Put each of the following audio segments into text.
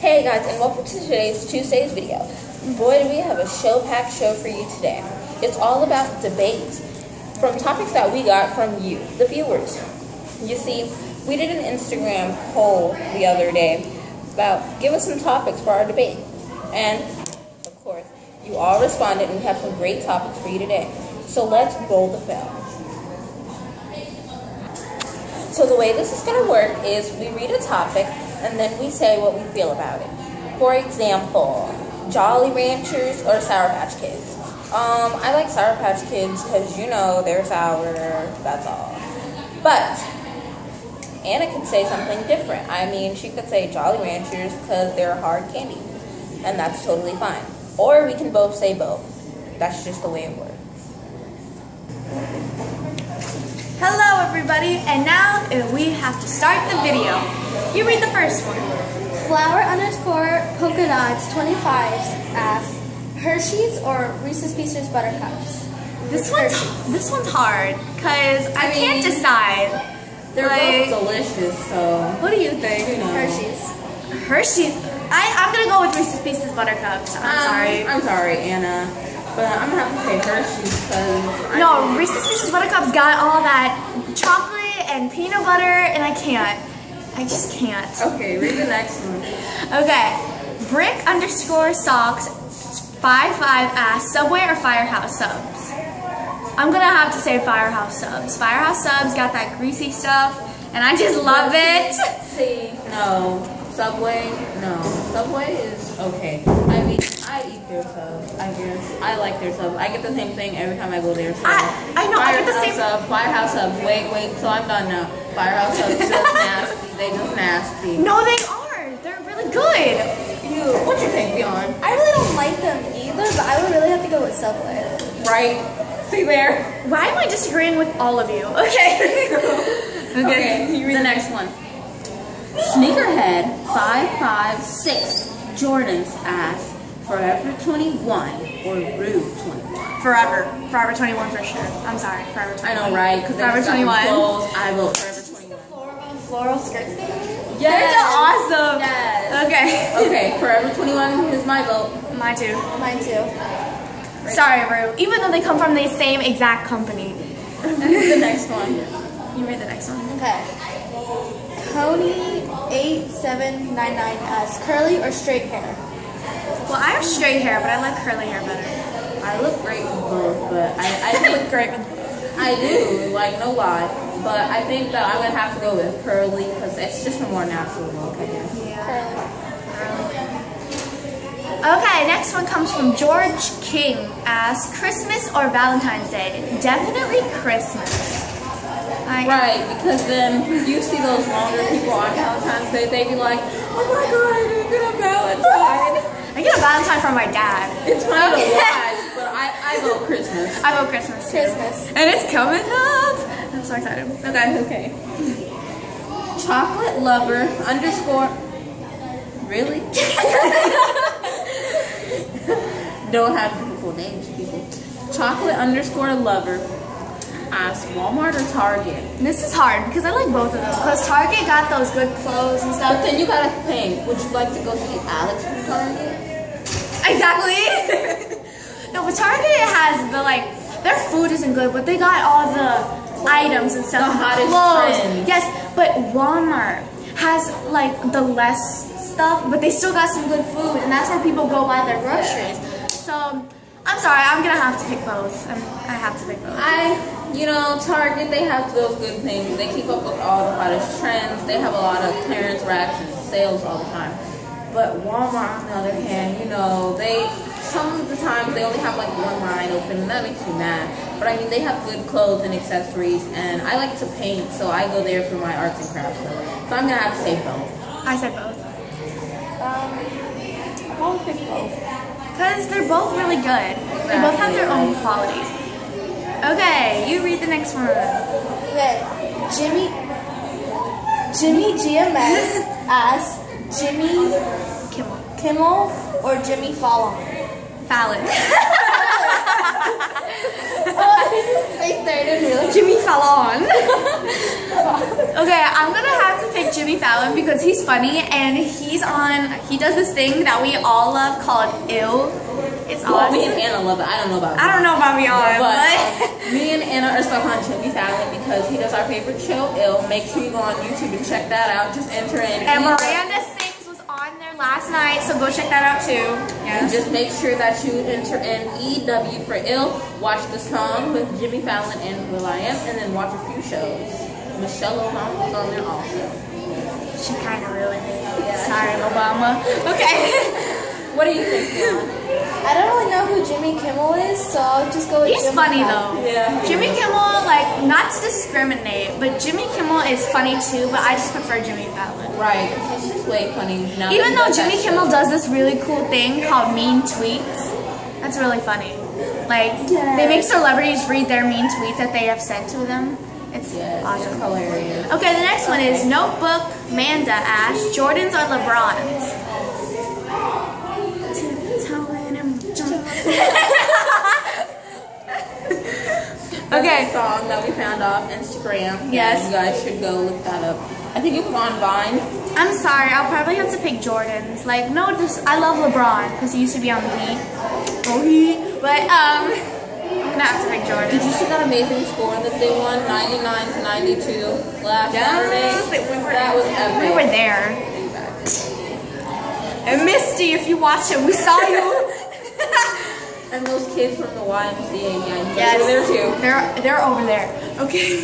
Hey guys, and welcome to today's Tuesday's video. Boy, do we have a show-packed show for you today. It's all about debates from topics that we got from you, the viewers. You see, we did an Instagram poll the other day about give us some topics for our debate. And, of course, you all responded and we have some great topics for you today. So let's roll the film. So the way this is going to work is we read a topic and then we say what we feel about it. For example, Jolly Ranchers or Sour Patch Kids. Um, I like Sour Patch Kids because you know they're sour, that's all. But Ana could say something different. I mean, she could say Jolly Ranchers because they're hard candy, and that's totally fine. Or we can both say both. That's just the way it works. Hello everybody, and now we have to start the video. You read the first one. Flower underscore polka dots 25 asks Hershey's or Reese's Pieces Buttercups? This one's this one's hard because I, can't decide. They're Like- both delicious, so What do you think? you know. Hershey's. Hershey's. I I'm gonna go with Reese's Pieces Buttercups. I'm Um, sorry. I'm sorry, Ana. But I'm gonna have to say Hershey's because No, Reese's Pieces Buttercups got all that chocolate and peanut butter, and I can't. I just can't. Okay, read the next one. Okay, brick underscore socks five five asks Subway or Firehouse subs. I'm gonna have to say Firehouse subs. Firehouse subs got that greasy stuff, and I just love it. Let's see, no. Subway, no. Subway is okay. I mean, I eat their sub. I guess I like their sub. I get the same thing every time I go there. So I- I know, I get the Firehouse same- Sub, Firehouse sub. Wait, wait. So I'm done now. Firehouse subs just nasty. They just nasty. No, they are. They're really good. You. What's you think, Vionne? I really don't like them either, but I would really have to go with Subway. Right. See there. Why am I disagreeing with all of you? Okay. Okay, you read the next one. Sneakerhead 556 Jordan's ass Forever 21 or Rue 21. Forever. Forever 21 for sure. I'm sorry. Forever 21. I know, right? Because Forever 21. Clothes, I vote Forever 21. Floral, floral skirts thing? They're so awesome. Yes. Okay. Okay, Forever 21 is my vote. Mine too. Mine too. Sorry, Rue. Even though they come from the same exact company. the next one. You read the next one. Okay. Coney8799 asks curly or straight hair? Well, I have straight hair, but I like curly hair better. I look great with both, but I, I I look think great. I do, like no lie. But I think that I would have to go with curly because it's just a more natural look, I guess. Yeah. Curly. Okay, next one comes from George King. Asks Christmas or Valentine's Day? Definitely Christmas. I, Right, because then you see those longer people on Valentine's Day, They'd be like, oh my god, I didn't get a Valentine. I get a Valentine from my dad. It's funny Okay. to watch, but I, I vote Christmas. I vote Christmas. too. Christmas. And it's coming up. I'm so excited. Okay. Okay. Chocolate lover underscore. Really? Don't have beautiful names, people. Chocolate underscore lover asks Walmart or Target. This is hard because I like both of them. Because Target got those good clothes and But stuff. then you gotta think, would you like to go see Alex from Target? Exactly. no, but Target has the like their food isn't good, but they got all the items and stuff. The hottest clothes. Yes, but Walmart has like the less stuff, but they still got some good food, and that's where people go buy their groceries. So I'm sorry, I'm gonna have to pick both. I'm, I have to pick both. I, you know, Target, they have those good things. They keep up with all the hottest trends. They have a lot of clearance racks and sales all the time. But Walmart, on the other hand, you know, they, some of the times they only have like one line open and that makes me mad. But I mean, they have good clothes and accessories and I like to paint, so I go there for my arts and crafts. So, so I'm gonna have to say both. I said both Um, I'll pick both. because they're both really good. They both have their own qualities. Okay, you read the next one. Okay. Jimmy. Jimmy GMS asks Jimmy Kimmel. Kimmel or Jimmy Fallon? Fallon. Eighth grade in real Jimmy Fallon. okay, I'm gonna have to pick Jimmy Fallon because he's funny and he's on. He does this thing that we all love called Ew. It's Well, awesome. me and Ana love it. I don't know about I don't know about Vionne, But but me and Ana are stuck on Jimmy Fallon because he does our favorite show, Ew. Make sure you go on YouTube and check that out. Just enter in. and Miranda Sings was on there last night, so go check that out too. And just make sure that you enter in EW for Ew. Watch the song with Jimmy Fallon and will.i.am, and then watch a few shows. Michelle Obama was on there also. She kind of ruined it. Yeah. Sorry, Obama. Okay. What do you think? I don't really know who Jimmy Kimmel is, so I'll just go with He's Jimmy funny Fallon. though. Yeah. Jimmy Kimmel, like, not to discriminate, but Jimmy Kimmel is funny too, but I just prefer Jimmy Fallon. Right, because he's just way funny. Now Even though Jimmy show. Kimmel does this really cool thing called mean tweets, that's really funny. Like, they make celebrities read their mean tweets that they have sent to them. It's it's awesome. hilarious. Okay, the next one is Notebook, Manda, Ash, Jordans or LeBrons? Okay. song that we found off Instagram. Yes. You guys should go look that up. I think it was on Vine. I'm sorry, I'll probably have to pick Jordans. Like, no, just I love LeBron because he used to be on the Heat. Oh, he. But um, I'm gonna have to pick Jordan. Did you see that amazing score that they won, 99 to 92 last Saturday? we were, that was epic. we were there. And Misty, if you watch it, we saw you. And those kids from the YMCA gang, yes, they were there too. They're they're over there. Okay.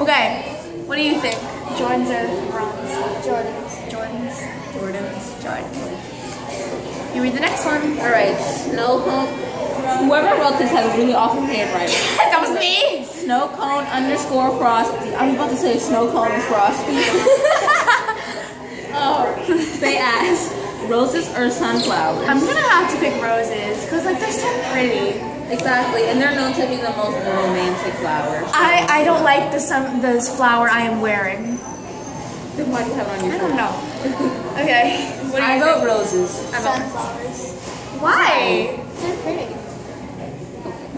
okay. What do you think? Jordans or LeBrons? Jordans. Jordans. Jordans. Jordans. You read the next one. All right, snow cone. Whoever wrote this has really awesome handwriting. that was me. Snow cone underscore frosty. I was about to say snow cone is frosty. oh, they asked roses or sunflowers. I'm gonna have to pick roses because like they're so pretty. Exactly, and they're known to be the most romantic flowers. I I don't like the sun this flower I am wearing. Then why do you have it on your I shirt? don't know. okay. What do I you vote think? roses. I vote- Sunflowers. Why? They're pretty.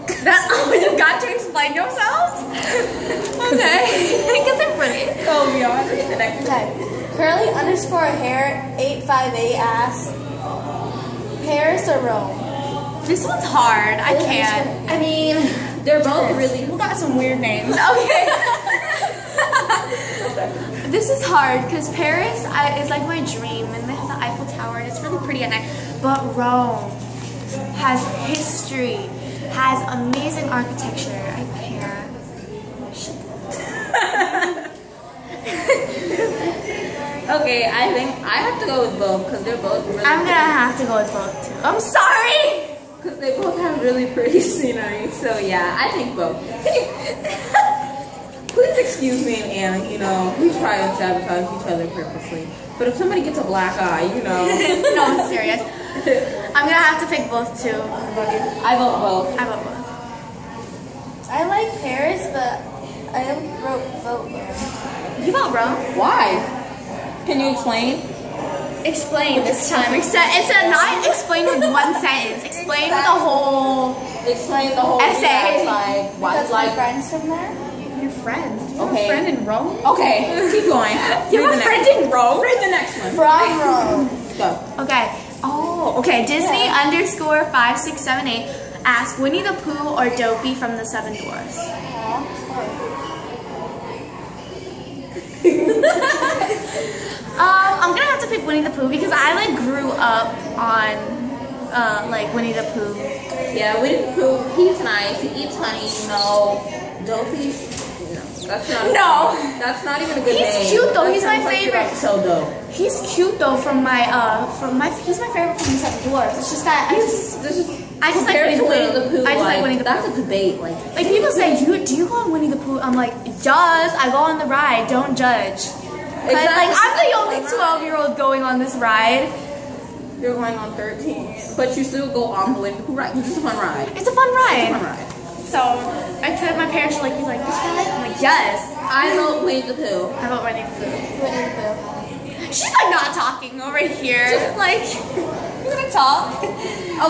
That's all oh, you got to explain yourselves? okay. Because they're pretty. Oh, Vionne the next Okay. Curly underscore hair 858 asks Paris or Rome? This one's hard. I can't. I mean, they're both really. We got some weird names. Okay. this is hard because Paris I, is like my dream, and they have the Eiffel Tower, and it's really pretty at night. But Rome has history, has amazing architecture. I can't. Okay, I think I have to go with both because they're both really. I'm gonna have to go with both too. I'm sorry. Because they both have really pretty scenery. So yeah, I think both. Please excuse me and Ana. You know, we try to sabotage each other purposely. But if somebody gets a black eye, you know. no, I'm serious. I'm gonna have to pick both too. I vote both. I vote both. I like Paris, but I don't vote, vote Rome. You vote Rome. Why? Can you explain? Explain this time. Except it's a not explain with one sentence. Explain with a whole. Explain the whole Essay. That's like why Because like friends from there. Your friend. You Okay. have a friend in Rome. Okay, keep going. You have a friend in Rome. Read the next one. From Rome. Go. Okay. Oh, okay. Disney underscore five six seven eight. Ask Winnie the Pooh or Dopey from the Seven Dwarfs. Um, I'm gonna have to pick Winnie the Pooh because I like grew up on uh, like Winnie the Pooh. Yeah, Winnie the Pooh, he's nice. He eats honey, you know. Dopey, no. That's not No. That's not even a good He's name. cute, though. He's my like favorite. to sell dope. He's cute though from my uh from my he's my favorite from the Seven Dwarfs. It's just that I just This is I just like Winnie the Pooh. I just like Winnie the Pooh. That's a debate. Like, like people say you do you go on Winnie the Pooh? I'm like does I go on the ride? Don't judge. Like I'm the only 12 year old going on this ride. You're going on 13, but you still go on the Winnie the Pooh ride. 'cause It's a fun ride. It's a fun It's a ride. fun ride. So I said my parents were like, you like this ride? I'm like yes. I vote Winnie the Pooh. How about Winnie the Pooh? Winnie the Pooh. She's like not talking over here. Just like you gonna talk.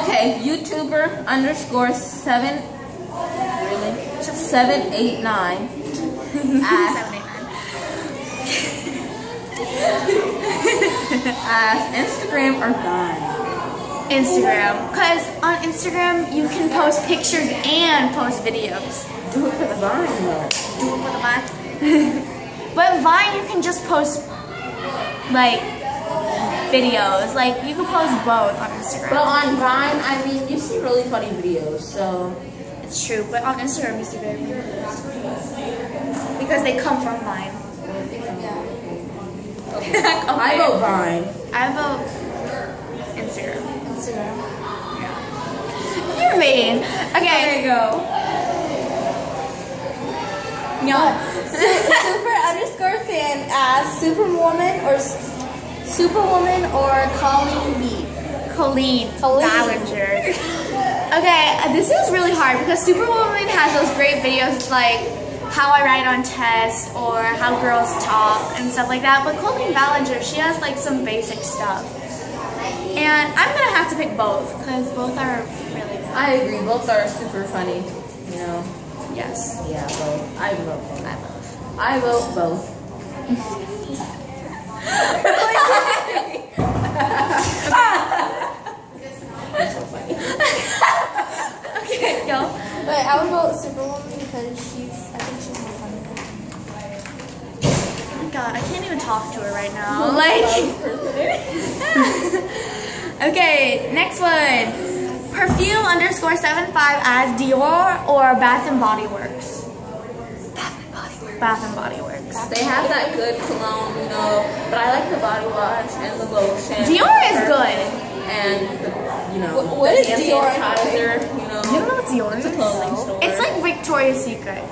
Okay, YouTuber underscore seven Really? Seven, eight, nine. Ask, Seven, eight, nine. ask Instagram or Vine. Instagram. Because on Instagram, you can post pictures and post videos. Do it for the Vine though. Do it for the Vine. but Vine, you can just post, like, videos. Like, you can post both on Instagram. But on Vine, I mean, you see really funny videos. So It's true, but on Instagram, you see very few Because they come from Vine. I vote Vine. I vote Instagram. Instagram. Yeah. You're mean. Okay. There you go. No. Super underscore fan asks Superwoman or Superwoman or Colleen B. Colleen, Colleen. Ballinger. okay, this is really hard because Superwoman has those great videos. It's like how I write on tests or how girls talk and stuff like that. But Colleen Ballinger, she has like some basic stuff. And I'm gonna have to pick both because both are really good. I agree. Both are super funny. You know. Yes, Yeah, both. I vote both. I both. I vote both. Okay, go. But I would vote Superwoman because she's, I think she's more funny. Oh my God, I can't even talk to her right now. Like. okay, next one. Perfume underscore seven five as Dior or Bath and Body Works. Bath and Body Works. Bath and Body Works. They have that good cologne, you know, but I like the body wash and the lotion. Dior is good. And the, you know, What- what the is Dior sanitizer, you know. You don't know what Dior It's a clothing store. It's like Victoria's Secret.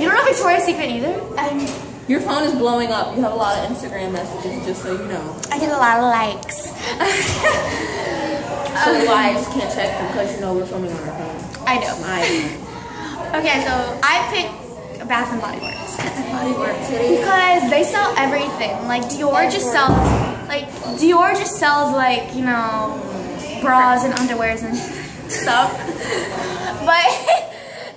You don't know Victoria's Secret either? I'm, Your phone is blowing up. You have a lot of Instagram messages, just so you know. I get a lot of likes. So do um, I. I just can't check them because you know we're filming on our phone. I know. I Okay, so I picked Bath and Body Works. body work today. Because they sell everything. Like Dior just sells, like Dior just sells like you know, bras and underwears and stuff. But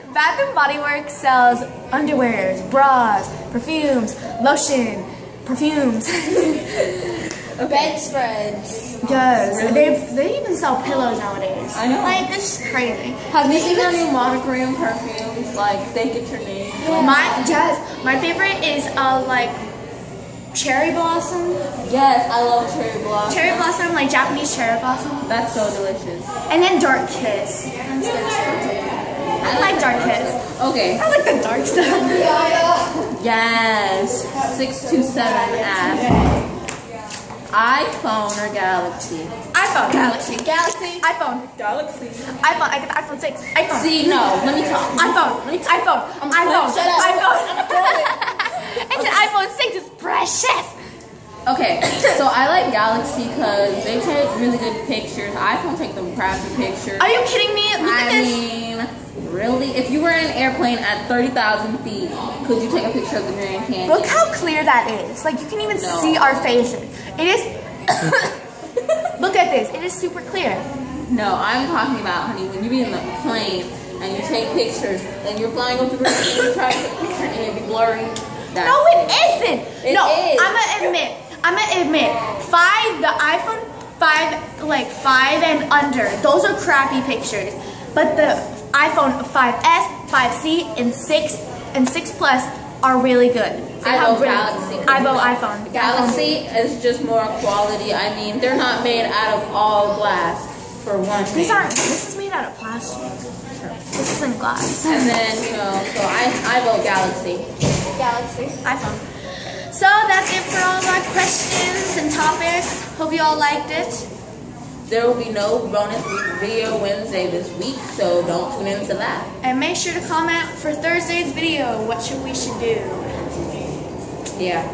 Bath and Body Works sells underwears, bras, perfumes, lotion, perfumes. bedspreads. yes, they they even sell pillows nowadays. I know. Like it's crazy. Have you seen their new monogram perfumes? Like they get your name. My yes, my favorite is uh like cherry blossom. Yes, I love cherry blossom. Cherry blossom, like Japanese cherry blossom. That's so delicious. And then Dark Kiss. That's good too. I like Dark Kiss. Okay. I like the dark stuff. Yes. Six two seven ask. iPhone or Galaxy? iPhone. Galaxy. Galaxy. iPhone. Galaxy. iPhone. I get the iPhone 6. iPhone. See, no. Let me talk. iPhone. iPhone. iPhone. Shut up. iPhone. it's an iPhone 6. It's precious. Okay, so I like Galaxy because they take really good pictures. I iPhone take them crappy pictures. Are you kidding me? Look at I this. mean, really? If you were in an airplane at 30,000 feet, could you take a picture of the Grand Canyon? Look how clear that is. Like you can even No. see our faces. It is. Look at this. It is super clear. No, I'm talking about, honey, when you be in the plane and you take pictures and you're flying over the roof and you try to take a picture and it be blurry. That's No, it isn't. It no, is. I'm gonna admit. I'm gonna admit. Five, the iPhone five, like five and under, those are crappy pictures. But the iPhone 5S, 5C, and six and six Plus are really good. They I have vote Galaxy. I vote iPhone. Galaxy is just more quality. I mean, they're not made out of all glass for one thing. These aren't. This is made out of plastic. This isn't glass. And then, you know, so I, I vote Galaxy. Galaxy. iPhone. So that's it for all of our questions and topics. Hope you all liked it. There will be no bonus video Wednesday this week, so don't tune into that. And make sure to comment for Thursday's video what should we should do. Yeah.